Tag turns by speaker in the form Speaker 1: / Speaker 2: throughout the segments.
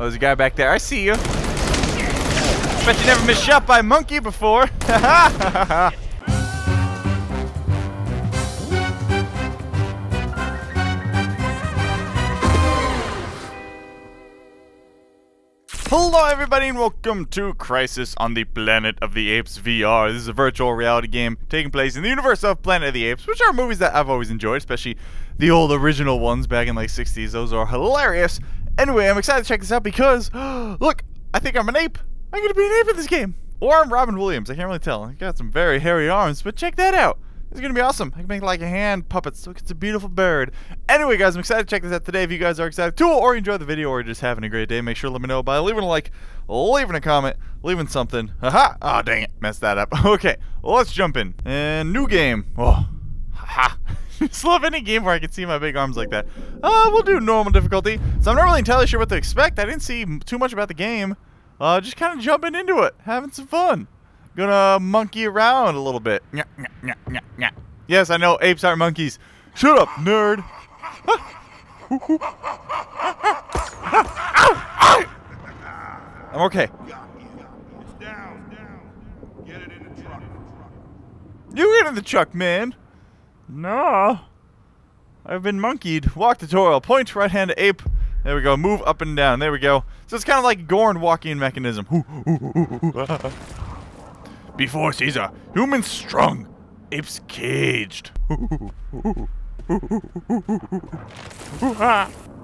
Speaker 1: Oh, there's a guy back there. I see you. Bet you never been shot by a monkey before. Hello everybody and welcome to Crisis on the Planet of the Apes VR. This is a virtual reality game taking place in the universe of Planet of the Apes, which are movies that I've always enjoyed, especially the old original ones back in like 60s. Those are hilarious. Anyway, I'm excited to check this out because, look, I think I'm an ape. I'm going to be an ape in this game. Or I'm Robin Williams. I can't really tell. I got some very hairy arms, but check that out. It's gonna be awesome. I can make like a hand puppet, so it's a beautiful bird. Anyway, guys, I'm excited to check this out today. If you guys are excited too, or enjoy the video, or just having a great day, make sure to let me know by leaving a like, leaving a comment, leaving something. Haha! Oh, dang it, messed that up. okay, let's jump in. And new game. Oh, ha. just love any game where I can see my big arms like that. Uh, we'll do normal difficulty. So I'm not really entirely sure what to expect. I didn't see too much about the game. Uh, just kind of jumping into it, having some fun. Gonna monkey around a little bit. Yes, I know apes aren't monkeys. Shut up, nerd. I'm okay. You get in the truck, man. No. I've been monkeyed. Walk tutorial. Point right hand ape. There we go. Move up and down. There we go. So it's kind of like Gorn walking mechanism. Before Caesar, humans strong, apes caged.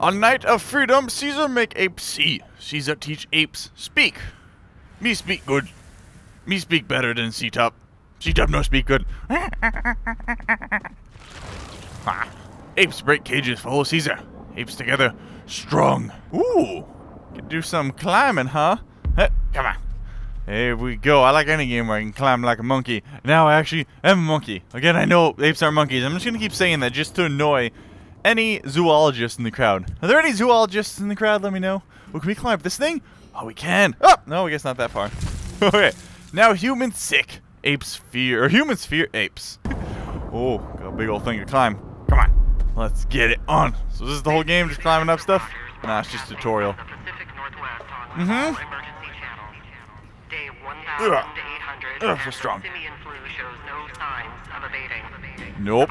Speaker 1: On night of freedom, Caesar make ape see. Caesar teach apes speak. Me speak good. Me speak better than Ctop. Ctop no speak good. apes break cages, follow Caesar. Apes together, strong. Ooh, can do some climbing, huh? Hey, come on. Here we go. I like any game where I can climb like a monkey. Now I actually am a monkey. Again, I know apes are monkeys. I'm just going to keep saying that just to annoy any zoologists in the crowd. Are there any zoologists in the crowd? Let me know. Well, can we climb up this thing? Oh, we can. Oh, no, I guess not that far. okay. Now humans sick. Apes fear. Or humans fear apes. oh, got a big old thing to climb. Come on. Let's get it on. So this is the whole game, just climbing up stuff? Nah, it's just tutorial. Mm-hmm. Ugh. Ugh, so strong. Nope.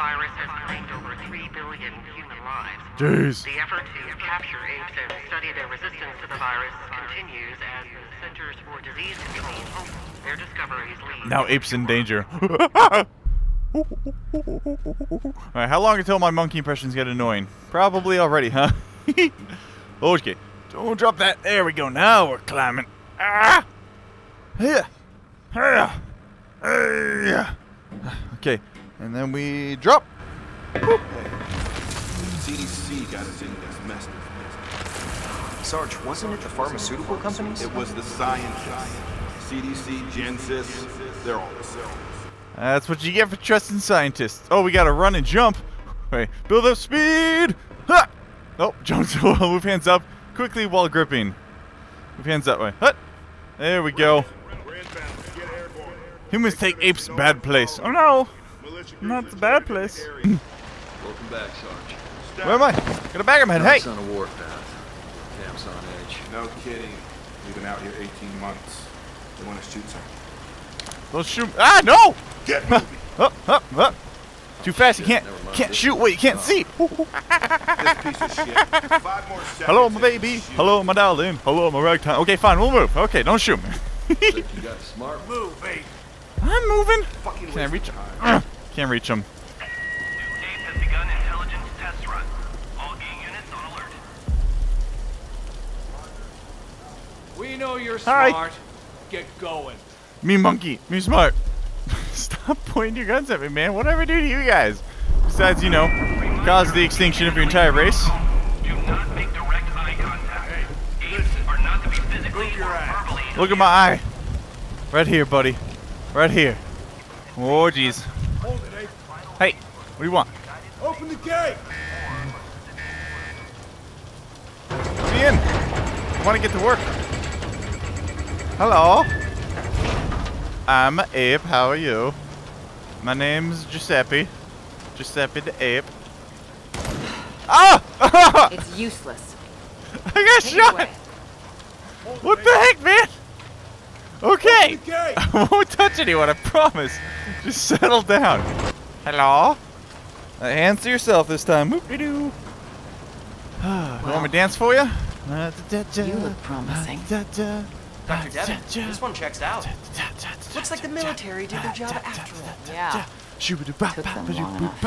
Speaker 1: Jeez.
Speaker 2: The effort to capture apes and study their resistance to the virus continues as the Centers for Disease Control hope their discoveries lead.
Speaker 1: Now apes in danger. Alright, how long until my monkey impressions get annoying? Probably already, huh? okay. Don't drop that. There we go. Now we're climbing. Ah! Yeah. Yeah. Okay, and then we drop.
Speaker 3: CDC got us into this mess.
Speaker 4: Sarge, wasn't it the pharmaceutical companies?
Speaker 3: It was the scientists. CDC, Gen-Sys, they're all the same.
Speaker 1: That's what you get for trusting scientists. Oh, we gotta run and jump. Wait, build up speed. Ha! Oh, jump. to Move hands up quickly while gripping. Move hands that way. Hut. There we go. Humans take apes bad place. Oh no! Not the bad place.
Speaker 5: Welcome back, Sarge.
Speaker 1: Where am I? Got a bag of my head. Hey!
Speaker 5: Camp's on a warpath. Camp's on edge.
Speaker 3: No kidding. We've been out here 18 months. They want to shoot some.
Speaker 1: Don't shoot. Ah, no!
Speaker 3: Get moving.
Speaker 1: Up, up, up. Too fast. You can't can't shoot what you can't see.
Speaker 3: this piece of shit. Five more seconds.
Speaker 1: Hello, my baby. Hello, my darling. Hello, my ragtime. Okay, fine. We'll move. Okay, don't shoot me.
Speaker 5: You got smart?
Speaker 3: Move, babe.
Speaker 1: I'm moving. Can't reach him. Can't reach him.
Speaker 6: We know you're
Speaker 1: Hi.
Speaker 6: smart. Get going.
Speaker 1: Me monkey. Me smart. Stop pointing your guns at me, man. Whatever do to you guys. Besides, you know, cause the extinction of your entire race.
Speaker 7: Do not make direct eye contact. Apes are not to be physically or verbally
Speaker 1: Look at my eye. Right here, buddy. Right here. Oh, jeez.
Speaker 3: Hold it, Ape.
Speaker 1: Hey, what do you want?
Speaker 3: Open the gate.
Speaker 1: Let me in. I want to get to work. Hello. I'm Ape. How are you? My name's Giuseppe. Giuseppe the Ape. Ah!
Speaker 8: It's useless.
Speaker 1: I got
Speaker 8: Take
Speaker 1: shot!
Speaker 8: away.
Speaker 1: What the heck, man? Okay. I won't touch anyone, I promise. Just settle down. Hello? Uh, hands to yourself this time. Whoop-de-doo. you want me to dance for you?
Speaker 8: You look promising.
Speaker 4: Dr. Devin, this one checks out. Looks like the military did their job after all.
Speaker 8: Yeah.
Speaker 1: You
Speaker 8: Took them long enough.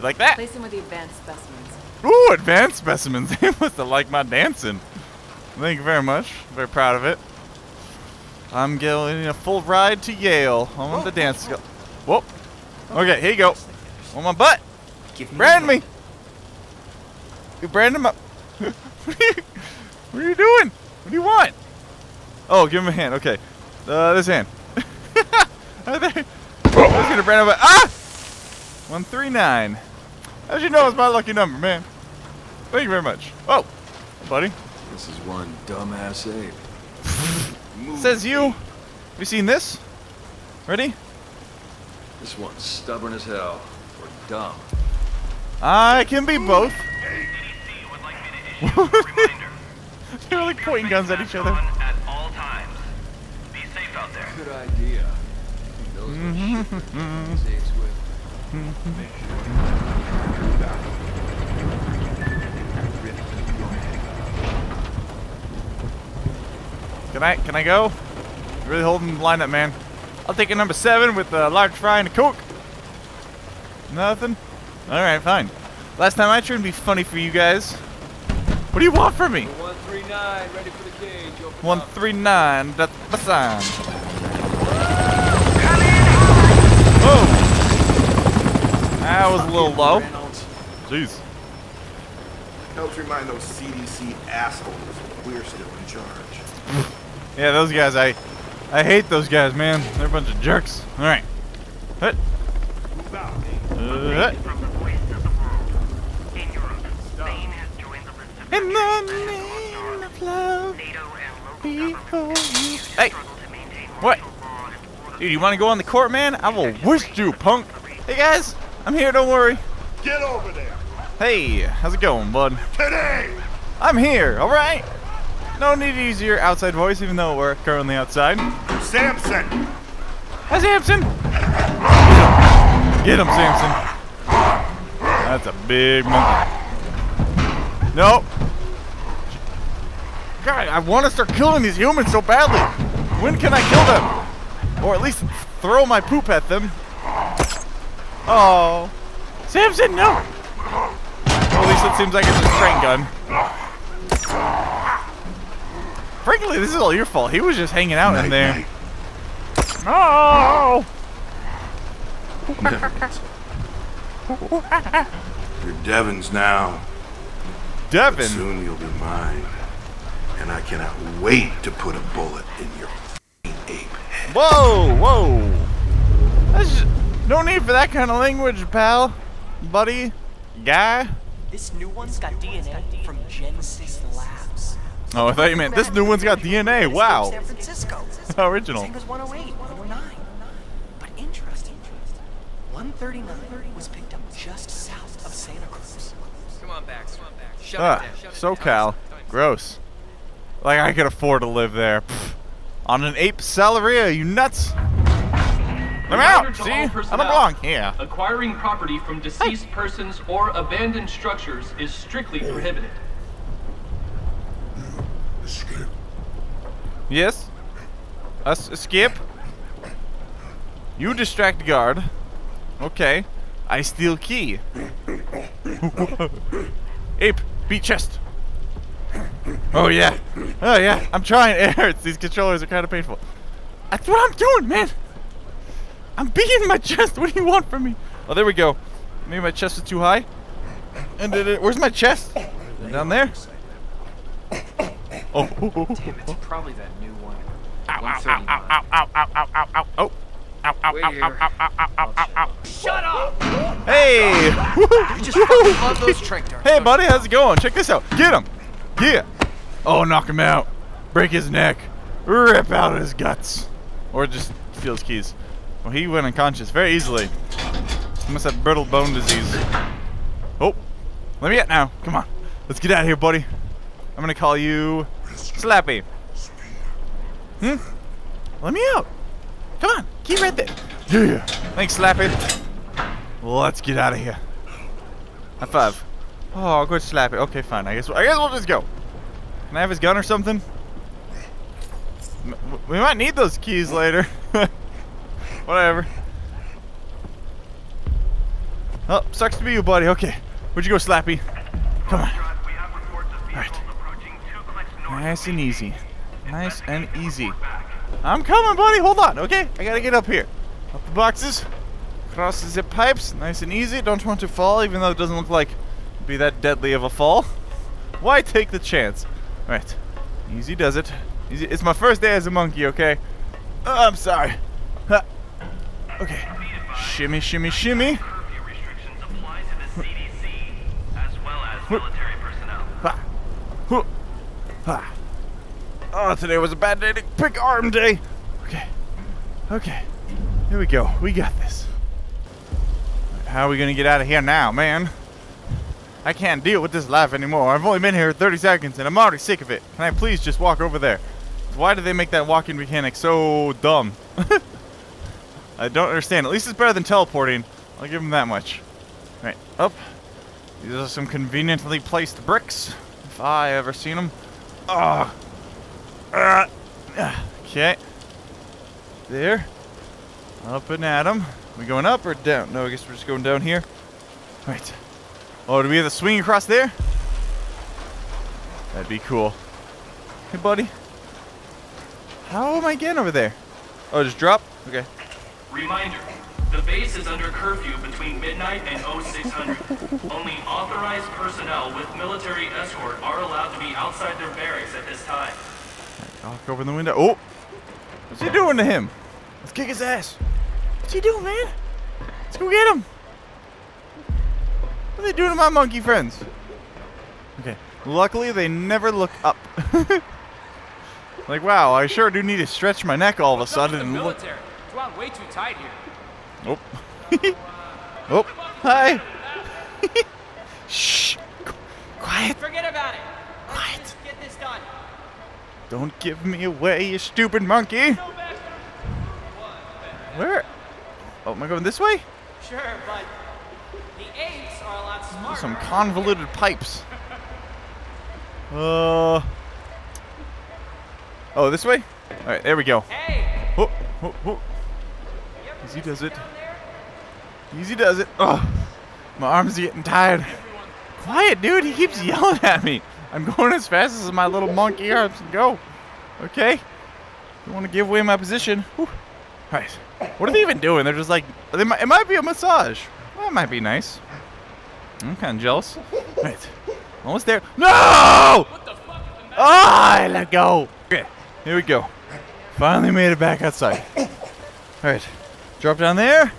Speaker 1: like that?
Speaker 8: Place him with the advanced specimens.
Speaker 1: Ooh, advanced specimens. They must have liked my dancing. Thank you very much. Very proud of it. I'm getting a full ride to Yale. I'm on the dance school. Whoop. Okay, here you go. On my butt.
Speaker 4: Give me
Speaker 1: Brand me. You brand him up. what, are you, what are you doing? What do you want? Oh, give him a hand. Okay. Uh, this hand. Right there. I was gonna brand him up. Ah! 139. As you know, it's my lucky number, man. Thank you very much. Oh, buddy.
Speaker 5: This is one dumbass ape.
Speaker 1: Says you. Have you seen this? Ready?
Speaker 5: This one's stubborn as hell. Or dumb.
Speaker 1: I can be both. pointing guns at each other.
Speaker 7: At all times. Be safe out there.
Speaker 5: Good idea.
Speaker 1: Can I can I go? Really holding the line up, man. I'll take a number seven with a large fry and a coke. Nothing? Alright, fine. Last time I tried to be funny for you guys. What do you want from me?
Speaker 5: 139, ready for the cage. Open
Speaker 1: One
Speaker 5: up.
Speaker 1: three nine. That's the sign. Whoa! That was a little low.
Speaker 3: Reynolds.
Speaker 1: Jeez.
Speaker 3: Helps remind those CDC assholes we're still in charge.
Speaker 1: Yeah, those guys. I I hate those guys, man. They're a bunch of jerks. All right. Hut. Uh, hut.
Speaker 2: From the voice of the world. In Europe, Spain has joined the list of
Speaker 1: In the name of love,
Speaker 2: NATO
Speaker 1: before you. Hey,
Speaker 2: struggle to maintain
Speaker 1: What?
Speaker 2: martial law and order.
Speaker 1: dude, you want to go on the court, man? I will whisk you, punk. Hey guys, I'm here. Don't worry.
Speaker 3: Get over there!
Speaker 1: Hey, how's it going, bud?
Speaker 3: Today!
Speaker 1: I'm here. All right. No need to use your outside voice, even though we're currently outside.
Speaker 3: Samson!
Speaker 1: Hi, Samson. Get him, Samson. That's a big monkey. Nope. God, I want to start killing these humans so badly. When can I kill them? Or at least throw my poop at them. Oh. Samson, no! Well, at least it seems like it's a train gun. Frankly, this is all your fault. He was just hanging out in there.
Speaker 3: Night,
Speaker 1: No!
Speaker 3: night. You're Devon's now.
Speaker 1: Devin.
Speaker 3: Soon you'll be mine. And I cannot wait to put a bullet in your f***ing ape head.
Speaker 1: Whoa, whoa. That's just, no need for that kind of language, pal. Buddy. Guy.
Speaker 4: This new one's got DNA from Gen-Sys Labs.
Speaker 1: Oh, I thought you meant this new one's got DNA. Wow.
Speaker 4: San Francisco.
Speaker 1: Original.
Speaker 4: Same as 108, 109. But interesting. 139 was picked up just south of Santa Cruz. Come on back. Come on back. Shut
Speaker 1: Ah, SoCal. Gross. Like I could afford to live there. Pfft. On an ape salary, are you nuts? I'm out. See? I don't
Speaker 7: personnel.
Speaker 1: belong here.
Speaker 7: Acquiring property from deceased persons or abandoned structures is strictly prohibited.
Speaker 1: Yes? Us escape? You distract the guard. Okay. I steal key. Ape, beat chest. Oh yeah. Oh yeah. I'm trying. It hurts. These controllers are kind of painful. That's what I'm doing, man. I'm beating my chest. What do you want from me? Oh, there we go. Maybe my chest is too high. And did it, where's my chest? Down there. Oh.
Speaker 4: Damn, it's probably that new one.
Speaker 1: Ow, ow, ow, ow, ow, ow, ow, ow, ow, ow. Oh. Ow, ow,
Speaker 4: Wait
Speaker 1: ow,
Speaker 4: here.
Speaker 1: ow, ow, ow, ow, ow, ow, ow.
Speaker 4: Shut up!
Speaker 1: Hey!
Speaker 4: You just love those trick darts.
Speaker 1: Hey, buddy, how's it going? Check this out. Get him! Yeah! Oh, knock him out. Break his neck. Rip out his guts. Or just steal his keys. Well, he went unconscious very easily. He must have brittle bone disease. Oh! Let me get now. Come on. Let's get out of here, buddy. I'm gonna call you Slappy. Hmm? Let me out. Come on, keep right there. Yeah. Thanks, Slappy. Let's get out of here. High five. Oh, good Slappy. Okay, fine. I guess I guess we'll just go. Can I have his gun or something? We might need those keys later. Whatever. Oh, sucks to be you, buddy. Okay. Where'd you go, Slappy? Come on.
Speaker 7: We have reports of vehicles
Speaker 1: Right.
Speaker 7: approaching two clicks north.
Speaker 1: Nice and easy. Nice and easy. I'm coming, buddy. Hold on, okay? I gotta get up here. Up the boxes. Across the zip pipes. Nice and easy. Don't want to fall, even though it doesn't look like be that deadly of a fall. Why take the chance? Right. Easy does it. Easy. It's my first day as a monkey, okay? Oh, I'm sorry. Okay. Shimmy, shimmy, shimmy.
Speaker 7: To.
Speaker 1: Oh, today was a bad day to pick arm day. Okay. Okay. Here we go. We got this. How are we gonna get out of here now, man? I can't deal with this life anymore. I've only been here 30 seconds and I'm already sick of it. Can I please just walk over there? Why did they make that walking mechanic so dumb? I don't understand. At least it's better than teleporting. I'll give them that much. Right, up. These are some conveniently placed bricks, if I ever seen them. Ah. Ah. Okay. There. Up and at 'em. We going up or down? No, I guess we're just going down here. Right. Oh, do we have the swing across there? That'd be cool. Hey, buddy. How am I getting over there? Oh, just drop? Okay.
Speaker 7: Reminder, the base is under curfew between midnight and 0600. Only authorized personnel with military escort are allowed to be outside their barracks at this time.
Speaker 1: Knock over the window. Oh! What's he doing to him? Let's kick his ass. What's he doing, man? Let's go get him. What are they doing to my monkey friends? Okay. Luckily, they never look up. like, wow, I sure do need to stretch my neck all of a sudden.
Speaker 6: the
Speaker 1: and look.
Speaker 6: military? It's wound way too tight here.
Speaker 1: Oh. oh. Hi. Shh. Qu- Quiet.
Speaker 6: Forget about it.
Speaker 1: Quiet.
Speaker 6: get this done.
Speaker 1: Don't give me away, you stupid monkey. Where? Oh, am I going this way?
Speaker 6: Sure, but the apes are a lot smarter.
Speaker 1: Some convoluted pipes. Uh. Oh, this way? All right, there we go.
Speaker 6: Hey,
Speaker 1: Oh, oh, oh. Easy does it. Easy does it. My arms are getting tired. Quiet, dude. He keeps yelling at me. I'm going as fast as my little monkey arms can go. Okay. Don't want to give away my position. Whew. All right. What are they even doing? They're just like, they might, it might be a massage. That might be nice. I'm kind of jealous. All right. Almost there. No!
Speaker 6: What the fuck?
Speaker 1: Ah, I let go. Okay, here we go. Finally made it back outside. All right, drop down there.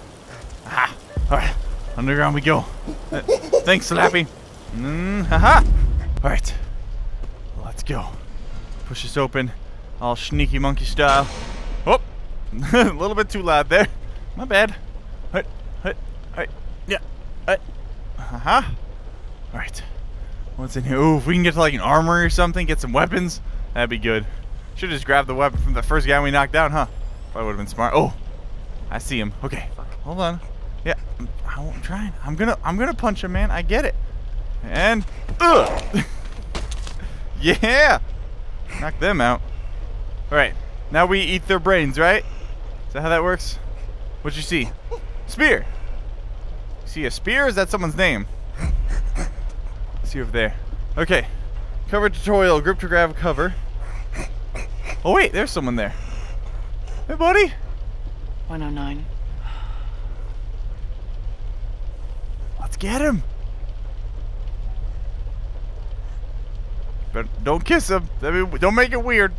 Speaker 1: Ah, all right, underground we go. Uh, thanks, Slappy. Mm, haha. All right, let's go. Push this open, all sneaky monkey style. Oh, a little bit too loud there. My bad. Right, right, right. Yeah. Right. Uh huh. All right. What's in here? Ooh, if we can get to like an armory or something, get some weapons, that'd be good. Should have just grabbed the weapon from the first guy we knocked down, huh? Probably would have been smart. Oh, I see him. Okay, hold on. Yeah, I'm, I'm trying. I'm gonna, I'm gonna punch him, man. I get it. And, ugh. yeah, knock them out. All right, now we eat their brains, right? Is that how that works? What'd you see? Spear. See a spear? Is that someone's name? see over there. Okay. Cover tutorial. Group to grab cover. Oh wait, there's someone there. Hey, buddy.
Speaker 8: 109.
Speaker 1: Let's get him. But don't kiss him. I mean, don't make it weird.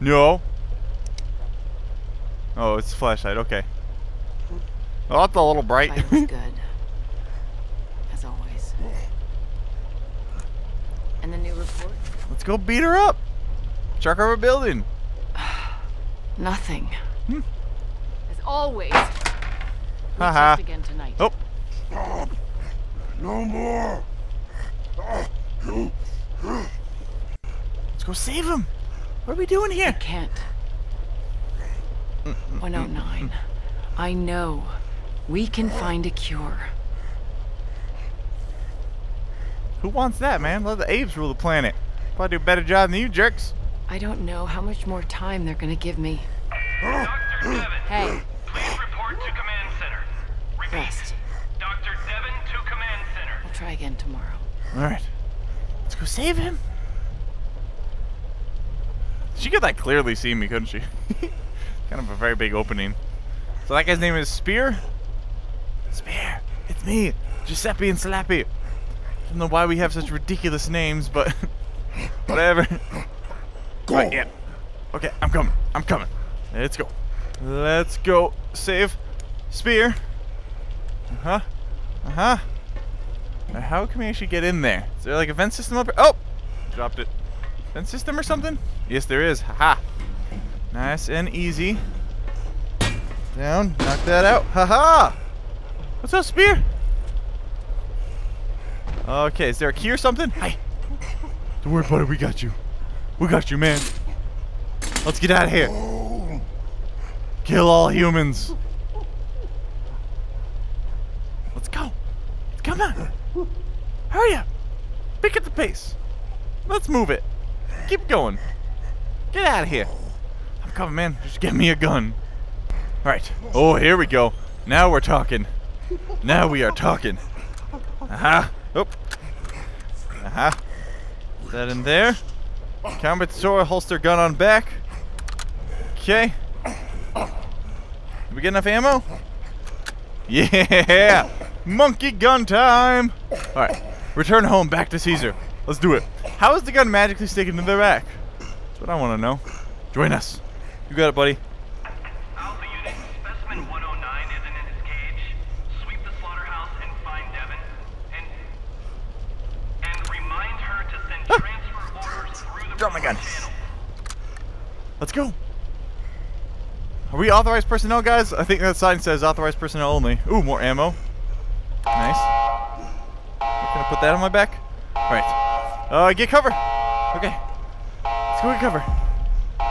Speaker 1: No. Oh, it's a flashlight. Okay. Oh, that's a little bright.
Speaker 8: Good. As always. And the new report?
Speaker 1: Let's go beat her up. Check over building.
Speaker 8: Nothing.
Speaker 1: Hmm.
Speaker 8: As always. We
Speaker 1: Haha.
Speaker 8: test again tonight.
Speaker 1: Oh,
Speaker 3: No more.
Speaker 1: Let's go save him. What are we doing here?
Speaker 8: Can't. 109. I know. We can find a cure.
Speaker 1: Who wants that, man? Let the apes rule the planet. Probably do a better job than you jerks.
Speaker 8: I don't know how much more time they're gonna give me.
Speaker 7: Dr. Devon,
Speaker 8: Hey,
Speaker 7: please report to command center. Repeat.
Speaker 8: rest.
Speaker 7: Dr. Devon to command center.
Speaker 8: I'll try again tomorrow.
Speaker 1: Alright. Let's go save him. She could like clearly see me, couldn't she? kind of a very big opening. So that guy's name is Spear? Spear. It's me. Giuseppe and Slappy. I don't know why we have such ridiculous names, but whatever. Right, yeah. Okay, I'm coming. I'm coming. Let's go. Let's go save Spear. Uh-huh. Uh-huh. How can we actually get in there? Is there like a vent system up here? Oh! Dropped it. Vent system or something? Yes, there is. Haha. Nice and easy. Down. Knock that out. Haha! What's up, Spear? Okay, is there a key or something? Hi. Don't worry buddy. We got you. We got you, man. Let's get out of here. Kill all humans. Let's go. Come on. Hurry up. Pick up the pace. Let's move it. Keep going. Get out of here. I'm coming, man. Just get me a gun. Alright. Oh, here we go. Now we're talking. Now we are talking. Aha. Oh. Aha. Put that in there. Combat sword, holster gun on back. Okay. Did we get enough ammo? Yeah! Monkey gun time! Alright. Return home, back to Caesar. Let's do it. How is the gun magically sticking to their back? That's what I want to know. Join us. You got it, buddy.
Speaker 7: Through the
Speaker 1: Drop my gun.
Speaker 7: channel.
Speaker 1: Let's go. Are we authorized personnel, guys? I think that sign says authorized personnel only. Ooh, more ammo. Nice. I'm gonna put that on my back? Alright. Uh, get cover. Okay. Let's go get cover.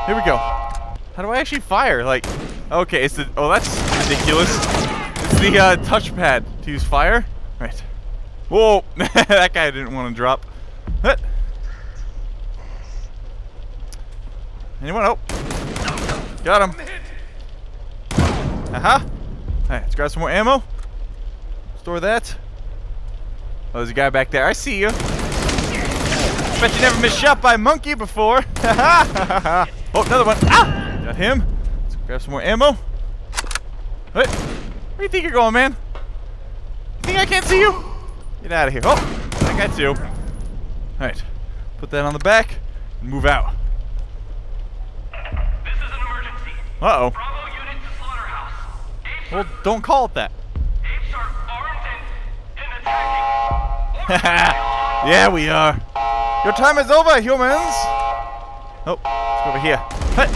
Speaker 1: Here we go. How do I actually fire? Like, okay, it's the, oh, that's ridiculous. It's the uh, touchpad to use fire. Right. Whoa, that guy didn't want to drop. Huh. Anyone? Oh. Got him. Aha. Uh-huh. Alright, let's grab some more ammo. Store that. Oh, there's a guy back there. I see you. Bet you never been shot by a monkey before. oh, another one. Ah! Got him. Let's grab some more ammo. What? Where do you think you're going, man? You think I can't see you? Get out of here. Oh, I got you. Alright. Put that on the back and move out.
Speaker 7: This is an emergency.
Speaker 1: Uh-oh.
Speaker 7: Bravo unit to slaughterhouse. Apes
Speaker 1: Well, don't call it that.
Speaker 7: Apes are armed and, and attacking.
Speaker 1: yeah, we are. Your time is over, humans. Oh, over here. Hey.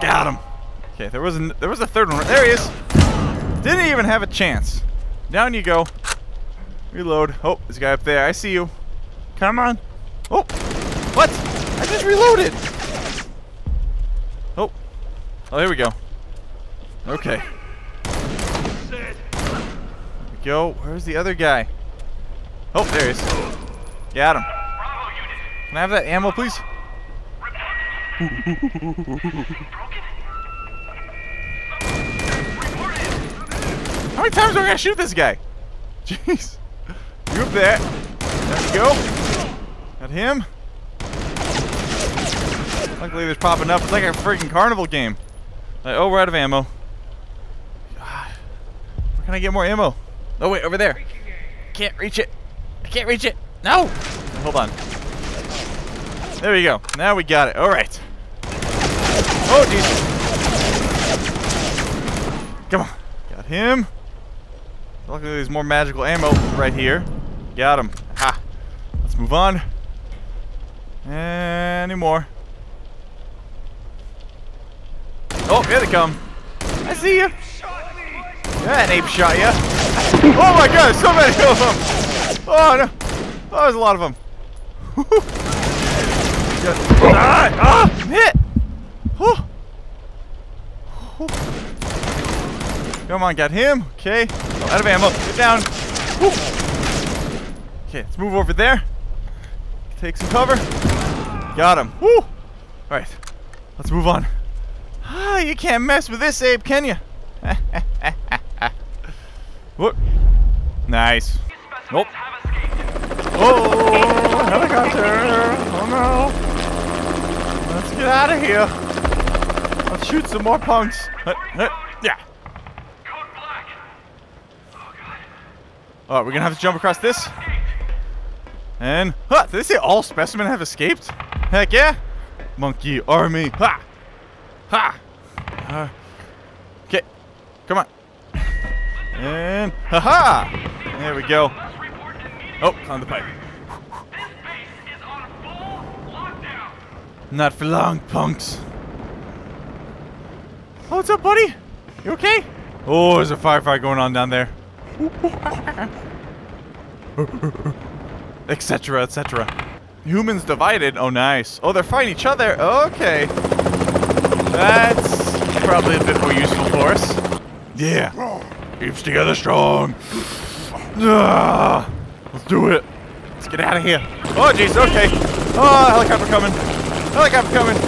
Speaker 1: Got him. Okay, there was a, there was a third one. There he is. Didn't even have a chance. Down you go. Reload. Oh, there's a guy up there. I see you. Come on. Oh, what? I just reloaded. Oh, here we go. Okay. There we go. Where's the other guy? Oh, there he is. Got him. Can I have that ammo, please? How many times are we gonna shoot this guy? Jeez. You up there. There we go. Got him. Luckily, there's popping up. It's like a freaking carnival game. Like, oh, we're out of ammo. God. Where can I get more ammo? Oh, wait, over there. Can't reach it. I can't reach it. No! Hold on. There we go. Now we got it. All right. Oh, Jesus. Come on. Got him. Luckily, there's more magical ammo right here. Got him. Ha. Let's move on. Any more? Oh, here they come. I see you. Yeah, an ape shot you. Oh my god, so many of them. Oh no. Oh, there's a lot of them. ah, ah, hit. Whew. Whew. Come on, got him. Okay. Oh, out of ammo. Get down. Okay, let's move over there. Take some cover. Got him. Woo! All right, let's move on. Ah, you can't mess with this, Abe, can you? what? Nice. Nope. Oh, helicopter! Oh no! Let's get out of here. Let's shoot some more punks. Yeah.
Speaker 7: Code black. Oh god.
Speaker 1: All right, we're gonna have to jump across this. And, huh, did they say all specimen have escaped? Heck yeah! Monkey army, ha! Ha! Uh, okay, come on. And, haha! There we go. Oh, on the pipe. Not for long, punks. Oh, what's up, buddy? You okay? Oh, there's a firefight going on down there. Etc. Etc. Humans divided. Oh, nice. Oh, they're fighting each other. Okay. That's probably a bit more useful for us. Yeah. Keeps together strong. Ah, let's do it. Let's get out of here. Oh, jeez. Okay. Oh, helicopter coming. Helicopter coming.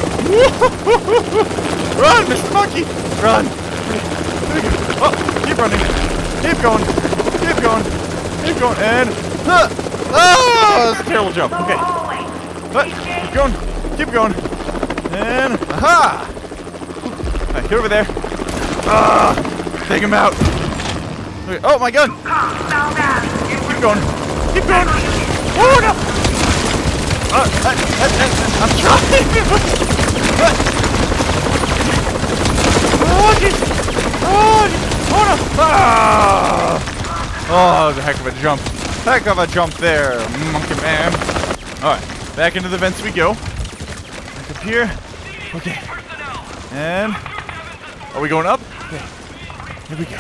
Speaker 1: Run, Mr. Monkey. Run. Oh, keep running. Keep going. Keep going. Keep going. And. Huh. Oh, that's a terrible jump. Okay. But, keep going. Keep going. And. Aha! Alright, get over there. Ah! Take him out. Okay. Oh, my gun. Keep going. Keep going. Oh, no. Uh, uh, uh, I'm trying. oh. Oh, oh no. Ah. Oh, that was a heck of a jump. Heck of a jump there, monkey man. Alright, back into the vents we go. Back up here. Okay. And are we going up? Okay. Here we go.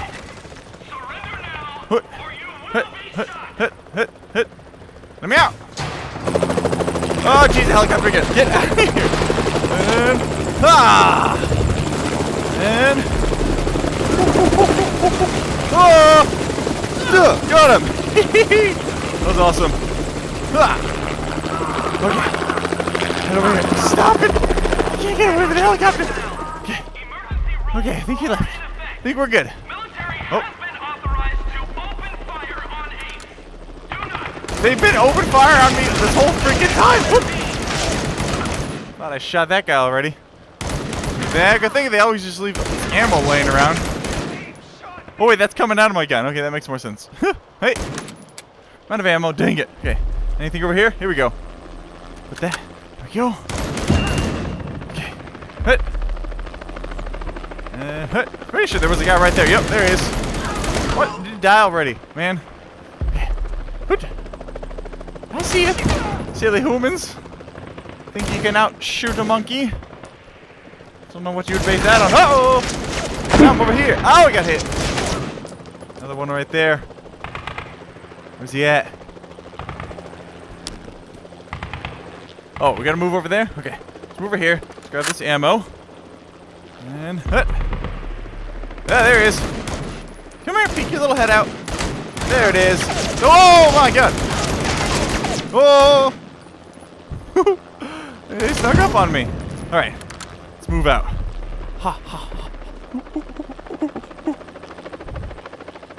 Speaker 1: Hut, hut, hut, hut, hut, hut. Let me out! Oh, jeez, the helicopter again. Get out of here! And, ah! And, oh! Duh, got him! that was awesome. Ah! Okay. Get over here. Stop it! I can't get away with the helicopter! Okay. I think he left. I think we're good.
Speaker 7: Military
Speaker 1: Oh.
Speaker 7: has been authorized to open fire on apes. Do not
Speaker 1: They've been open fire on me this whole freaking time! Whoop. Thought I shot that guy already. Yeah, good thing they always just leave ammo laying around. Oh wait, that's coming out of my gun. Okay, that makes more sense. hey! Out of ammo, dang it. Okay, anything over here? Here we go. Put that, there we go. Okay, hit. Uh, hit. Pretty sure there was a guy right there. Yep, there he is. What? Did he die already? Man. I see you. Silly humans. Think you can outshoot a monkey? Don't know what you would base that on. Uh oh! Jump over here. Oh, we got hit. Another one right there. Where's he at? Oh, we gotta move over there? Okay. Let's move over here. Let's grab this ammo. And. Hut. Ah, there he is. Come here, peek your little head out. There it is. Oh my god! Oh! he snuck up on me. Alright, let's move out. Ha ha ha.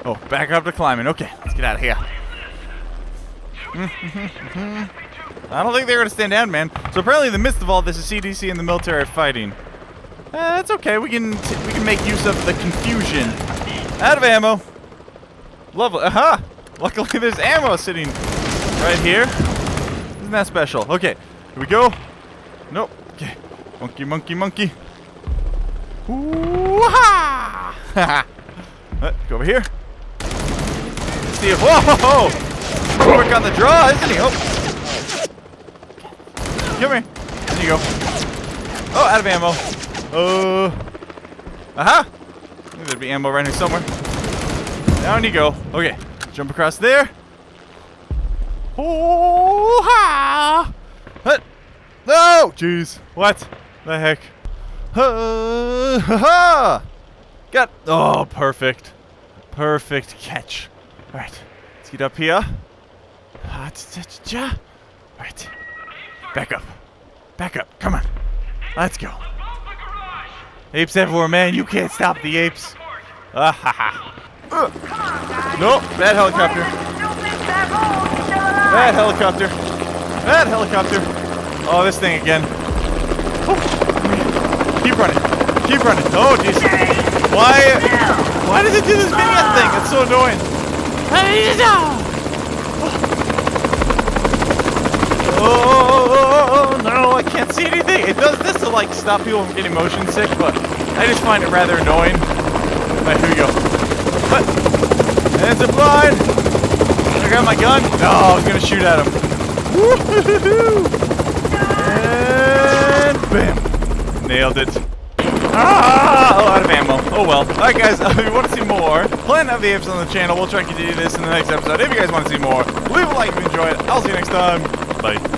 Speaker 1: Oh, back up to climbing. Okay, let's get out of here. I don't think they're gonna stand down, man. So apparently, in the midst of all this, the CDC and the military are fighting. Uh, that's okay. We can we can make use of the confusion. Out of ammo. Lovely. Aha! Luckily, there's ammo sitting right here. Isn't that special? Okay, here we go. Nope. Okay. Monkey, monkey, monkey. Woo-ha! uh, go over here. See if. Whoa! Quick on the draw, isn't he? Oh. Come here. There you go. Oh, out of ammo. Uh. Aha! There'd be ammo right here somewhere. Down you go. Okay. Jump across there. Oh ha! Oh, jeez. What the heck? Ha ha! Got. Oh, perfect. Perfect catch. Alright. Let's get up here. Alright. Back up. Back up. Come on. Let's go. Apes everywhere, man. You can't stop the apes. Ah ha ha. Uh. Nope. Bad helicopter. Bad helicopter. Bad helicopter. Oh, this thing again. Oh. Keep running. Keep running. Oh, jeez. Why? Why does it do this minion thing? It's so annoying. Oh, oh, oh, oh, I anything. It does this to like stop people from getting motion sick, but I just find it rather annoying. Alright, here we go. What? And zip line. I got my gun. No, I was gonna shoot at him. And bam. Nailed it. Ah, oh, out of ammo. Oh well. Alright guys, if you want to see more Planet of the Apes on the channel, we'll try to continue this in the next episode. If you guys want to see more, leave a like if you enjoyed. I'll see you next time. Bye.